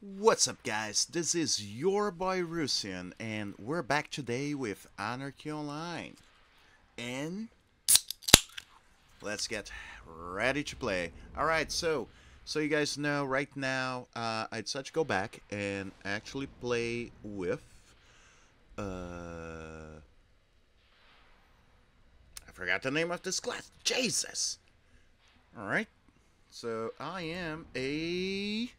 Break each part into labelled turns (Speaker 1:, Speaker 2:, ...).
Speaker 1: What's up guys, this is your boy Rusian and we're back today with Anarchy Online. And let's get ready to play. Alright, so so you guys know right now uh, I decided to go back and actually play with uh, I forgot the name of this class. Jesus! Alright, so I am a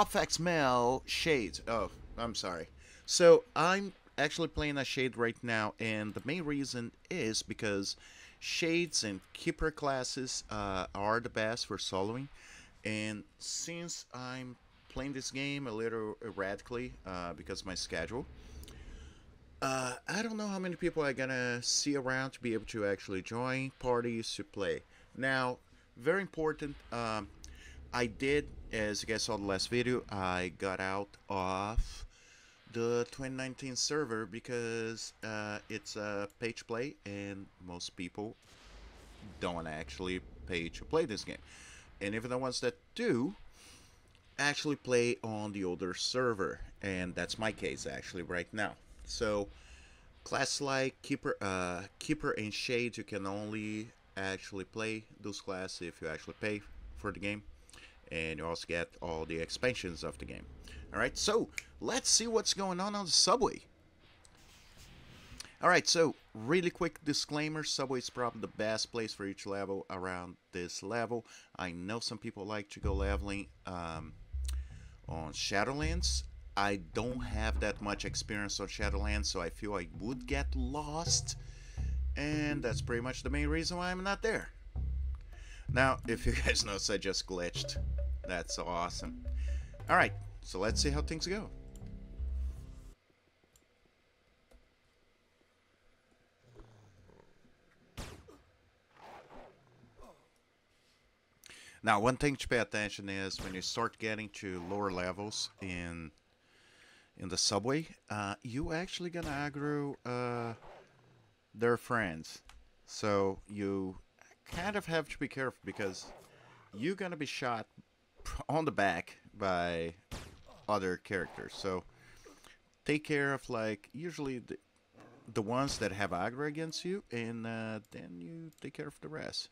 Speaker 1: Opifex Mel Shade. Oh, I'm sorry. So I'm actually playing a Shade right now, and the main reason is because Shades and Keeper classes uh, are the best for soloing. And since I'm playing this game a little erratically uh, because of my schedule, uh, I don't know how many people I'm gonna see around to be able to actually join parties to play. Now, very important, um, I did, as you guys saw the last video, I got out of the 2019 server because uh, it's a page play and most people don't actually pay to play this game. And even the ones that do actually play on the older server and that's my case actually right now. So class like Keeper, uh, Keeper and Shade you can only actually play those classes if you actually pay for the game and you also get all the expansions of the game. Alright, so let's see what's going on on the subway. Alright, so really quick disclaimer, Subway is probably the best place for each level around this level. I know some people like to go leveling um, on Shadowlands. I don't have that much experience on Shadowlands, so I feel I would get lost. And that's pretty much the main reason why I'm not there. Now, if you guys notice, I just glitched. That's awesome. Alright, so let's see how things go. Now, one thing to pay attention is when you start getting to lower levels in in the subway, uh, you actually gonna aggro uh, their friends. So you kind of have to be careful because you're gonna be shot on the back by other characters. So take care of like usually the the ones that have aggro against you, and uh, then you take care of the rest.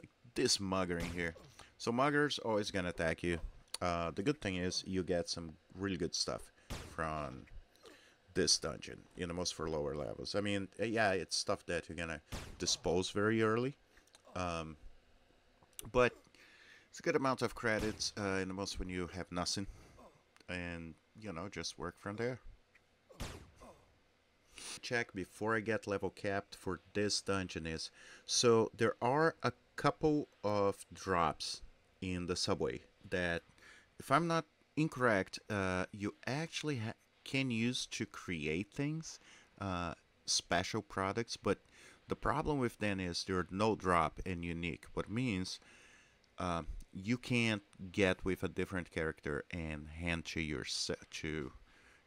Speaker 1: Like this mugger in here. So muggers always gonna attack you. Uh, the good thing is you get some really good stuff from this dungeon, you know, most for lower levels. I mean, uh, yeah, it's stuff that you're gonna dispose very early, um, but it's a good amount of credits, uh, in the most when you have nothing, and you know, just work from there. Check before I get level capped for this dungeon is so there are a couple of drops in the subway that, if I'm not incorrect, uh, you actually can use to create things, uh, special products, but the problem with them is they're no drop and unique, what means uh, you can't get with a different character and hand to your to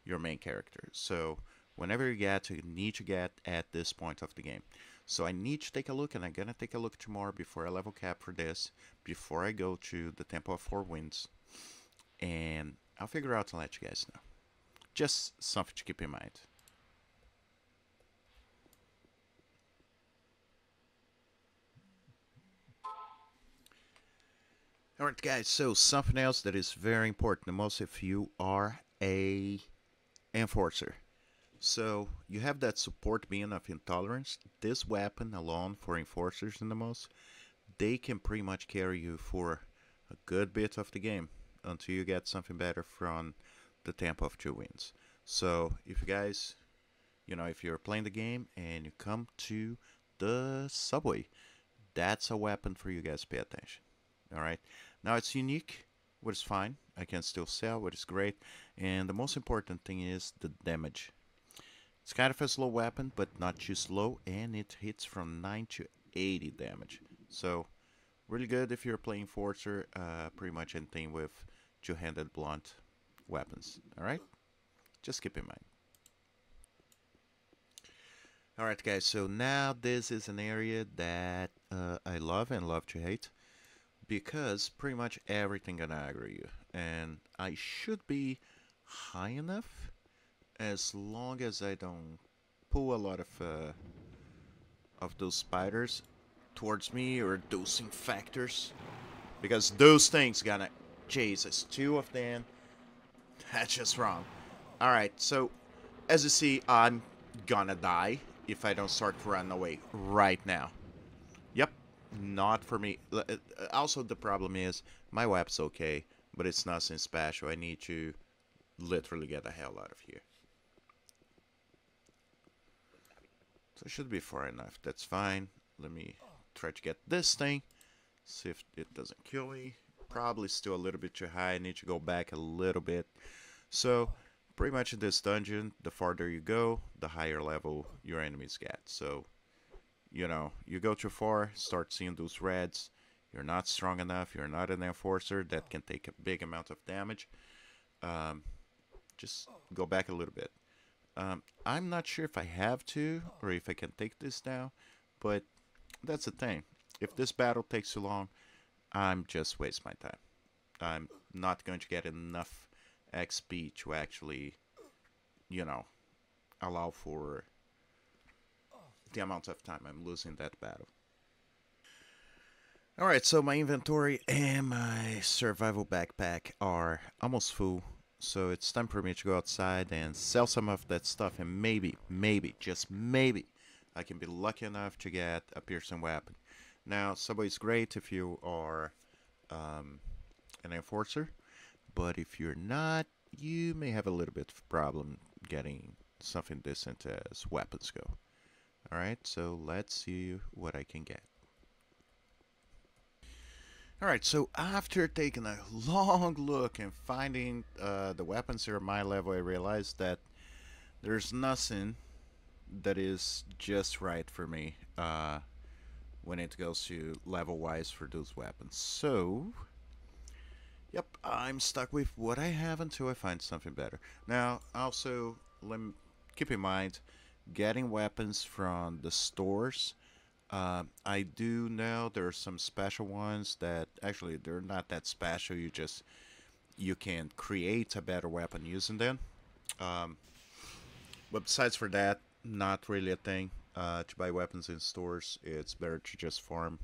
Speaker 1: your main character. So whenever you get, you need to get at this point of the game. So I need to take a look, and I'm gonna take a look tomorrow before I level cap for this, before I go to the Temple of Four Winds, and I'll figure out to let you guys know. Just something to keep in mind. Alright guys, so something else that is very important, the most if you are a enforcer. So you have that support being of intolerance. This weapon alone for enforcers in the most, they can pretty much carry you for a good bit of the game until you get something better from the Temple of Two Winds. So if you guys, you know, if you're playing the game and you come to the subway, that's a weapon for you guys to pay attention. Alright? Now it's unique, which is fine. I can still sell, which is great. And the most important thing is the damage. It's kind of a slow weapon, but not too slow, and it hits from 9 to 80 damage. So, really good if you're playing Forcer, uh, pretty much anything with two-handed blunt weapons. Alright? Just keep in mind. Alright guys, so now this is an area that uh, I love and love to hate because pretty much everything gonna aggro you, and I should be high enough as long as I don't pull a lot of uh, of those spiders towards me or those infectors because those things gonna Jesus two of them. That's just wrong. Alright so as you see I'm gonna die if I don't start to run away right now not for me uh, also the problem is my weapon's okay but it's nothing special I need to literally get the hell out of here So it should be far enough. That's fine. Let me try to get this thing. See if it doesn't kill me. Probably still a little bit too high. I need to go back a little bit. So pretty much in this dungeon, the farther you go, the higher level your enemies get. So, you know, you go too far, start seeing those reds. You're not strong enough. You're not an enforcer. That can take a big amount of damage. Um, just go back a little bit. Um, I'm not sure if I have to or if I can take this now, but that's the thing. If this battle takes too long, I'm just waste my time. I'm not going to get enough XP to actually, you know, allow for the amount of time I'm losing that battle. Alright, so my inventory and my survival backpack are almost full so it's time for me to go outside and sell some of that stuff and maybe, maybe, just maybe, I can be lucky enough to get a piercing weapon. Now, Subway is great if you are um, an enforcer, but if you're not, you may have a little bit of problem getting something decent as weapons go. Alright, so let's see what I can get. Alright, so after taking a long look and finding uh, the weapons here at my level, I realized that there's nothing that is just right for me uh, when it goes to level-wise for those weapons. So, yep, I'm stuck with what I have until I find something better. Now, also, let me keep in mind, getting weapons from the stores uh, I do know there are some special ones that actually they're not that special. You just you can create a better weapon using them. Um, but besides for that, not really a thing. Uh, to buy weapons in stores, it's better to just farm.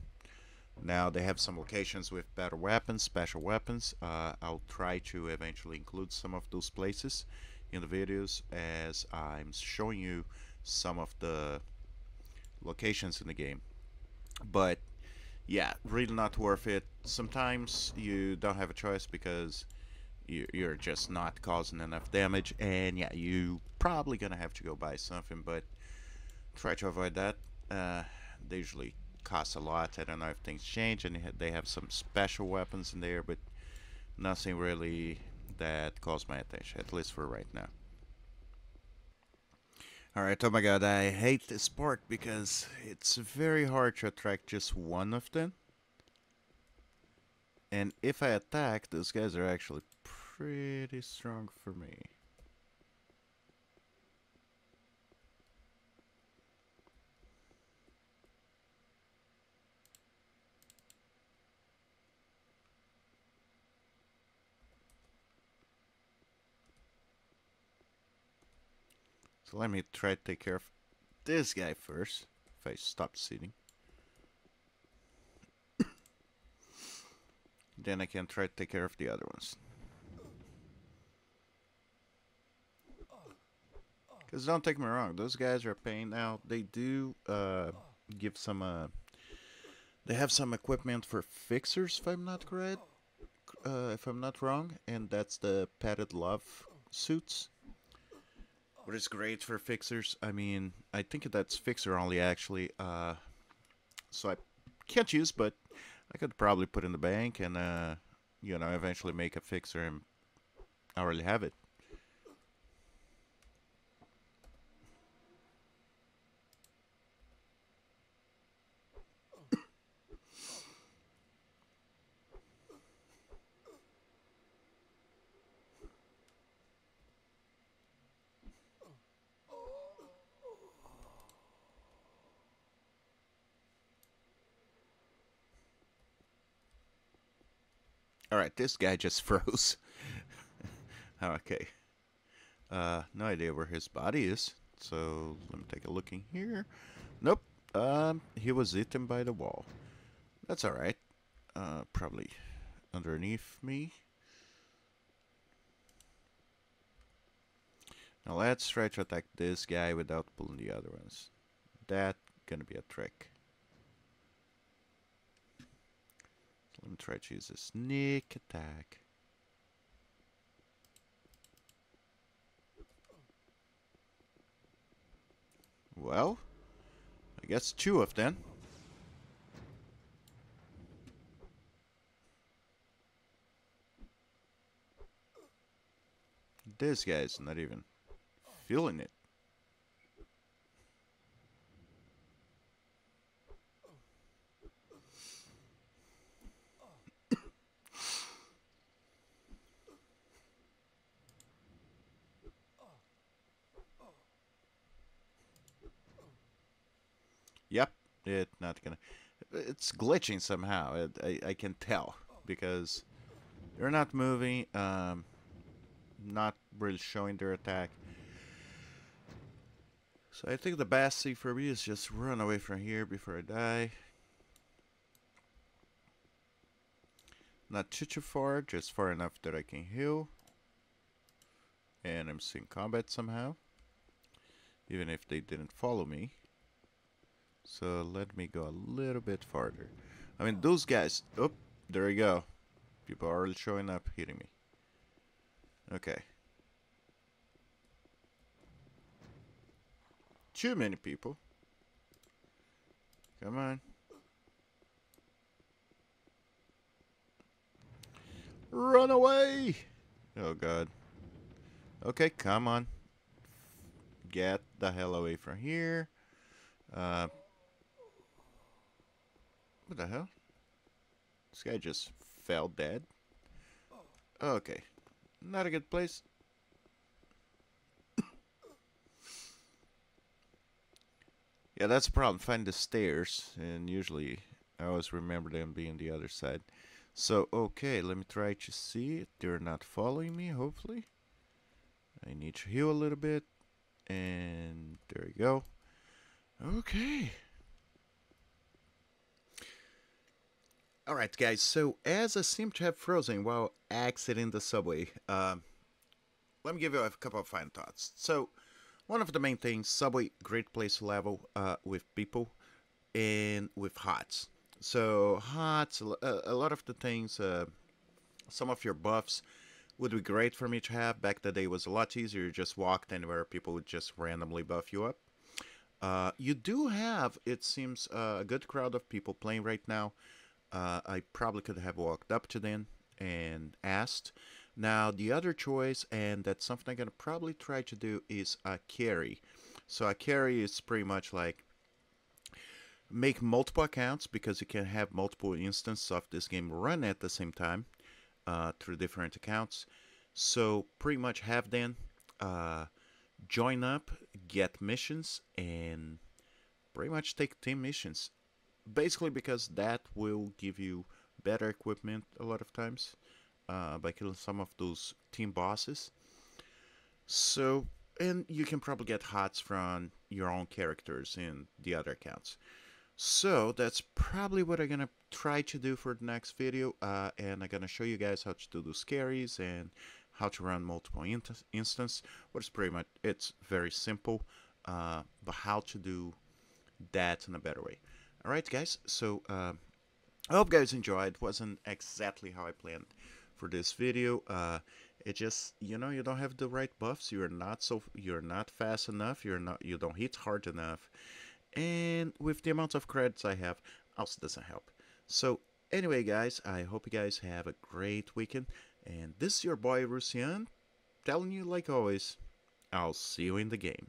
Speaker 1: Now they have some locations with better weapons, special weapons. Uh, I'll try to eventually include some of those places in the videos as I'm showing you some of the locations in the game. But yeah, really not worth it. Sometimes you don't have a choice because you're just not causing enough damage, and yeah, you probably gonna have to go buy something, but try to avoid that. Uh, they usually cost a lot. I don't know if things change, and they have some special weapons in there, but nothing really that calls my attention, at least for right now. Alright, oh my god, I hate this part because it's very hard to attract just one of them. And if I attack, those guys are actually pretty strong for me. Let me try to take care of this guy first. If I stop sitting. then I can try to take care of the other ones. Because don't take me wrong, those guys are a pain. Now, they do uh, give some... Uh, they have some equipment for fixers, if I'm not correct. Uh, if I'm not wrong. And that's the padded love suits. What is great for fixers? I mean, I think that's fixer only actually. Uh, so I can't use, but I could probably put in the bank and uh, you know eventually make a fixer and I already have it. Alright, this guy just froze. okay. Uh, no idea where his body is. So, let me take a look in here. Nope. Um, he was eaten by the wall. That's alright. Uh, probably underneath me. Now let's try to attack this guy without pulling the other ones. That gonna be a trick. Let me try to use a sneak attack. Well, I guess two of them. This guy's not even feeling it. Yep, it's not gonna. It's glitching somehow. It, I I can tell because they're not moving. Um, not really showing their attack. So I think the best thing for me is just run away from here before I die. Not too too far, just far enough that I can heal. And I'm seeing combat somehow. Even if they didn't follow me. So let me go a little bit farther. I mean, those guys... Oh, there you go. People are showing up, hitting me. Okay. Too many people. Come on. Run away! Oh god. Okay, come on. Get the hell away from here. Uh, what the hell? This guy just fell dead. Okay. Not a good place. yeah, that's a problem. Find the stairs, and usually I always remember them being the other side. So, okay, let me try to see they're not following me, hopefully. I need to heal a little bit. And there we go. Okay. Alright guys, so as I seem to have frozen while exiting the subway, uh, let me give you a couple of final thoughts. So, one of the main things, subway, great place to level uh, with people and with HOTS. So, HOTS, a, a lot of the things, uh, some of your buffs would be great for me to have. Back the day was a lot easier, you just walked anywhere, people would just randomly buff you up. Uh, you do have, it seems, uh, a good crowd of people playing right now uh, I probably could have walked up to them and asked. Now, the other choice, and that's something I'm going to probably try to do, is a carry. So a carry is pretty much like make multiple accounts because you can have multiple instances of this game run at the same time uh, through different accounts. So pretty much have them uh, join up, get missions, and pretty much take team missions basically because that will give you better equipment a lot of times uh, by killing some of those team bosses. So, and you can probably get HOTS from your own characters in the other accounts. So that's probably what I'm gonna try to do for the next video, uh, and I'm gonna show you guys how to do those carries and how to run multiple instance. What is pretty much it's very simple, uh, but how to do that in a better way. Alright guys, so uh, I hope you guys enjoyed. It wasn't exactly how I planned for this video. Uh, it just, you know, you don't have the right buffs. You're not so, you're not fast enough. You're not, you don't hit hard enough. And with the amount of credits I have, also doesn't help. So anyway guys, I hope you guys have a great weekend. And this is your boy Rusian telling you like always, I'll see you in the game.